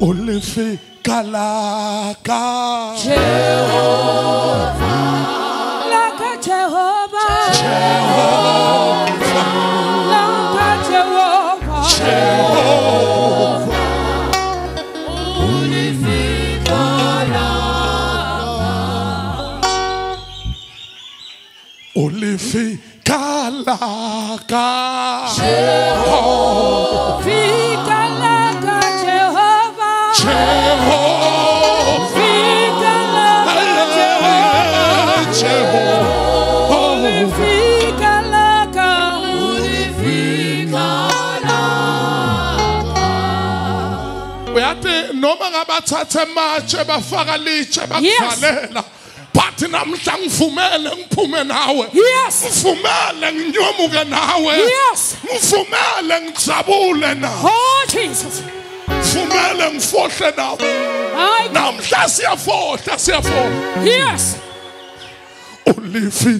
ulifika laka Laka Jehovah. Laka Jehovah. ulifika laka Fika laka uyathi noma ngabathathe matshe bafaka litshe bakuvalela but namhla ngivumele ngiphume nawe Yes. ngivumele nginyomuke nawe Yes. ngivumele ngijabule nawe Oh, Jesus. ngivumele ngifohle nawe I, namhla siyafohla siyafohla yes. ò lè fi.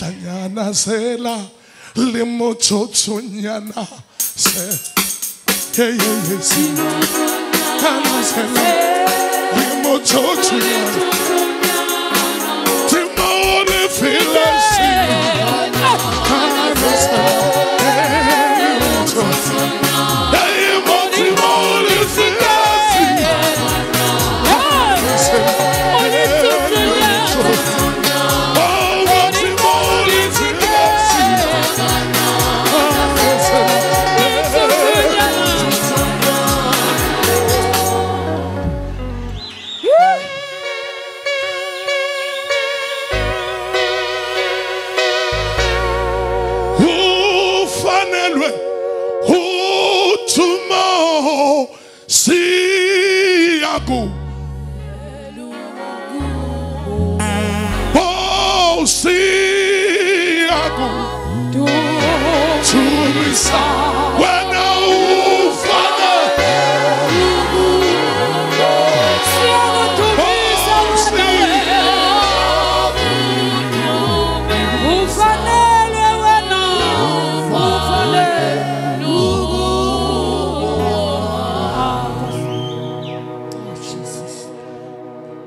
Sibahlanyana sela le motsotsonyana se. Hey hey hey sibahlanyana sela le motsotsonyana uthuma siyaku oh tumisa wena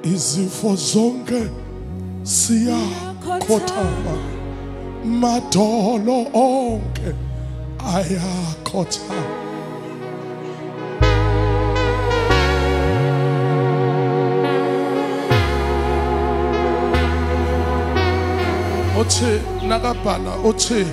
izifo zonke siyakhothama madolo onke ayakhothama uthi nakabhala uthi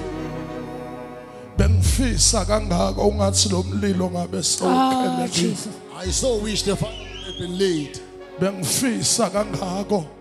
bengifisa kangaka ungathi lo mlilo ngabe sewuphelele Jesus. I so wish the fire had been laid. Bengifisa kangako.